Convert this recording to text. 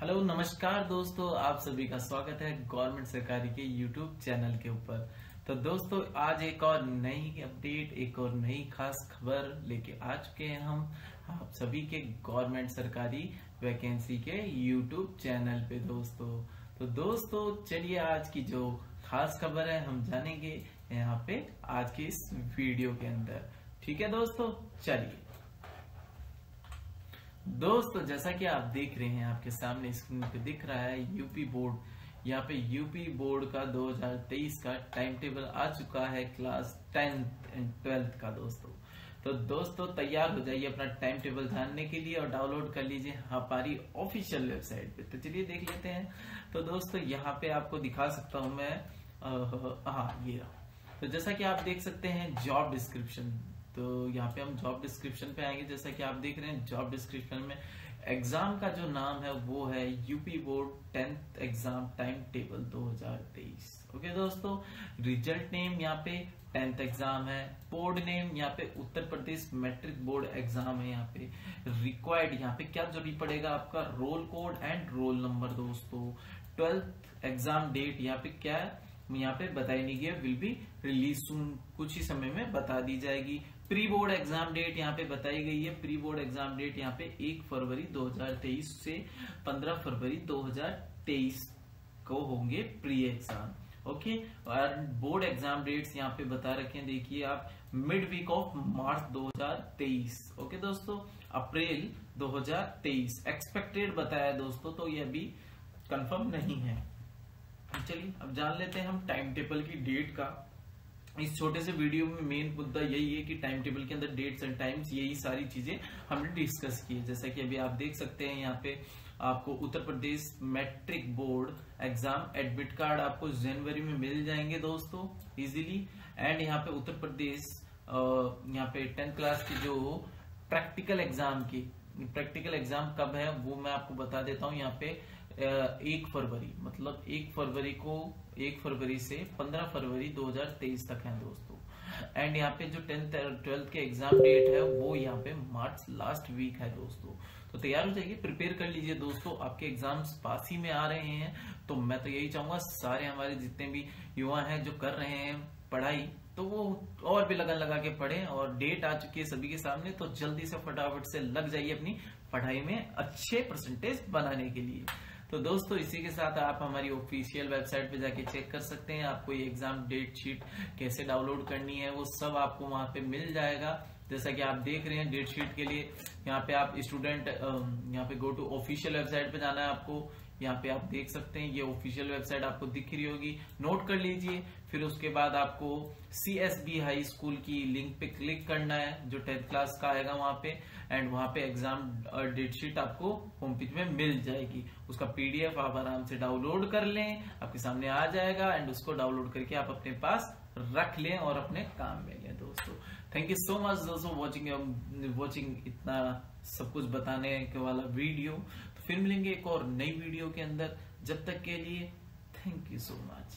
Hello, नमस्कार दोस्तों, आप सभी का स्वागत है गवर्नमेंट सरकारी के यूट्यूब चैनल के ऊपर। तो दोस्तों, आज एक और नई अपडेट, एक और नई खास खबर लेके आ चुके हैं हम, आप सभी के गवर्नमेंट सरकारी वैकेंसी के यूट्यूब चैनल पे दोस्तों। तो दोस्तों, चलिए आज की जो खास खबर है, हम जानेंगे यहाँ पे आज की इस वीडियो के अंदर। ठीक है दोस्तों? चलिए। दोस्तों, जैसा कि आप देख रहे हैं, आपके सामने स्क्रीन पे दिख रहा है यूपी बोर्ड यहाँ पे यूपी बोर्ड का 2023 का टाइम टेबल आ चुका है क्लास टेंथ एंड ट्वेल्थ का दोस्तों. तो दोस्तों, तैयार हो जाइए अपना टाइम टेबल जानने के लिए और डाउनलोड कर लीजिए हमारी ऑफिशियल वेबसाइट पे। तो चलिए देख लेते हैं। तो दोस्तों, यहाँ पे आपको दिखा सकता हूँ मैं। हाँ ये तो जैसा कि आप देख सकते हैं जॉब डिस्क्रिप्शन तो यहाँ पे हम जॉब डिस्क्रिप्शन पे आएँगे। जैसा कि आप देख रहे हैं जॉब डिस्क्रिप्शन में एग्ज़ाम का जो नाम है, वो है UP board tenth exam time table 2023 okay दोस्तों रिज़ल्ट नेम यहाँ पे टेंथ एग्ज़ाम है। बोर्ड नेम यहाँ पे Uttar Pradesh matric board exam है यहाँ पे। रिक्वायर्ड यहाँ पे क्या ज़रूरी पड़ेगा आपका? Roll code and roll number दोस्तों। ट्वेल्थ एग्ज़ाम डेट यहाँ पे क्या है? यहाँ पे बताई नहीं गया विल बी रिलीज़ सुन कुछ ही समय में बता दी जाएगी। प्री बोर्ड एग्ज़ाम डेट यहाँ पे बताई गई है। प्री बोर्ड एग्ज़ाम डेट यहाँ पे एक फरवरी 2023 से 15 फरवरी 2023 को होंगे प्री एग्ज़ाम ओके और बोर्ड एग्ज़ाम डेट्स यहाँ पे बता रखे हैं। देखिए आप mid week of March 2023 okay दोस्तों? अप्रैल 2023 एक्सपेक्टेड बताया दोस्तों तो ये अभी कंफर्म नहीं है। चलिए, अब जान लेते हैं हम टाइम टेबल की डेट का। इस छोटे से वीडियो में मेन मुद्दा यही है कि टाइम टेबल के अंदर डेट्स एंड टाइम्स यही सारी चीज़ें हमने डिस्कस की है। जैसा कि अभी आप देख सकते हैं, यहाँ पे आपको Uttar Pradesh matric board exam admit card आपको जनवरी में मिल जाएँगे दोस्तों इजीली एंड यहाँ पे उत्तर प्रदेश यहाँ पे टेंथ क्लास की जो प्रैक्टिकल एग्ज़ाम की प्रैक्टिकल एग्ज़ाम कब है, वो मैं आपको बता देता हूँ। यहाँ पे एक फरवरी मतलब एक फरवरी को, एक फरवरी से पंद्रह फरवरी 2023 तक है दोस्तों। एंड यहाँ पे जो टेंथ ट्वेल्थ के एग्ज़ाम डेट है, वो यहाँ पे मार्च लास्ट वीक है दोस्तों। तो तैयार हो जाइए प्रिपेयर कर लीजिए दोस्तों। आपके एग्ज़ाम्स पास ही में आ रहे हैं तो मैं तो यही चाहूँगा सारे हमारे जितने भी युवा हैं जो कर रहे हैं पढ़ाई तो वो और भी लगन लगा के पढ़े। और डेट आ चुकी है सभी के सामने तो जल्दी से फटाफट से लग जाइए अपनी पढ़ाई में अच्छे परसेंटेज बनाने के लिए। तो दोस्तों, इसी के साथ आप हमारी ऑफिशियल वेबसाइट पे जाके चेक कर सकते हैं। आपको ये एग्ज़ाम डेट शीट कैसे डाउनलोड करनी है, वो सब आपको वहाँ पे मिल जाएगा। जैसा कि आप देख रहे हैं डेट शीट के लिए यहाँ पे आप स्टूडेंट यहाँ पे गो टू ऑफिशियल वेबसाइट पे जाना है आपको। यहाँ पे आप देख सकते हैं, ये ऑफिशियल वेबसाइट आपको दिख रही होगी। नोट कर लीजिए, फिर उसके बाद आपको C S B high school की लिंक पे क्लिक करना है, जो टेंथ क्लास का आएगा वहाँ पे एंड वहाँ पे एग्ज़ाम डेट शीट आपको होम पेज में मिल जाएगी। उसका पीडीएफ आप आराम से डाउनलोड कर लें, आपके सामने आ जाएगा एंड उसको डाउनलोड करके आप अपने पास रख लें और अपने काम में लें दोस्तों। थैंक यू सो मच दोस्तों वॉचिंग वॉचिंग इतना सब कुछ बताने के वाला वीडियो तो फिर मिलेंगे एक और नई वीडियो के अंदर। जब तक के लिए थैंक यू सो मच